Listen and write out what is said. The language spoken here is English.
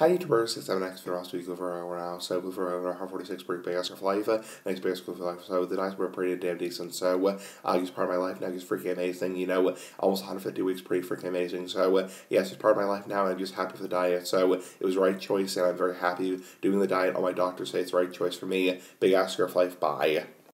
Hi YouTubers, it's X for last week over our now, so go our hour 46 break by Oscar Life, next by for Life, so the nights were pretty damn decent, so uh, I use part of my life now, it's freaking amazing, you know, uh, almost 150 weeks pretty freaking amazing, so uh, yes, it's part of my life now, and I'm just happy with the diet, so uh, it was the right choice, and I'm very happy doing the diet, all my doctors say it's the right choice for me, big Oscar Life, bye.